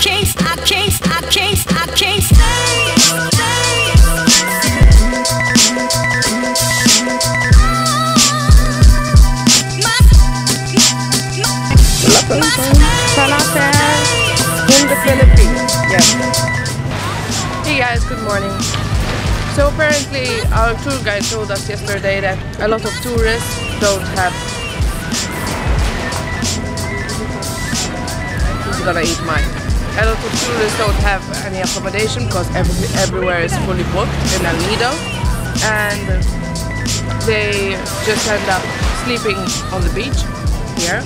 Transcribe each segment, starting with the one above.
can't, I can't, I can't, I can't. In the Philippines. Hey guys, good morning. So apparently our tour guide told us yesterday that a lot of tourists don't have He's gonna eat mine. A lot of tourists don't have any accommodation because every, everywhere is fully booked in El and they just end up sleeping on the beach here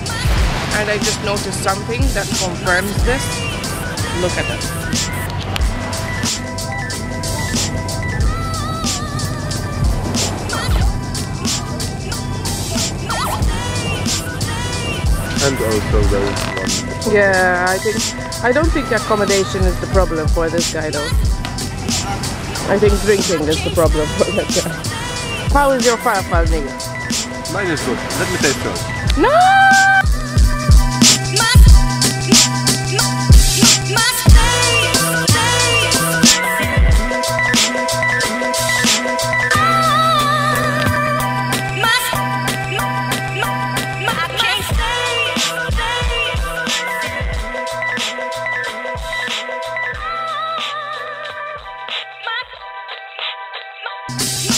and I just noticed something that confirms this. Look at it. And also there is one. Yeah, I think I don't think accommodation is the problem for this guy though. I think drinking is the problem for that guy. How is your? Mine is good. Let me taste first. No! Yeah.